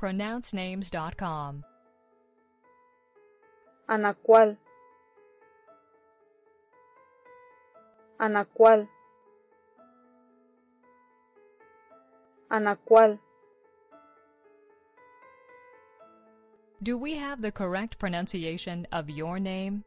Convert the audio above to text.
pronouncenames.com. Anacual. Anacual. Anacual. Do we have the correct pronunciation of your name?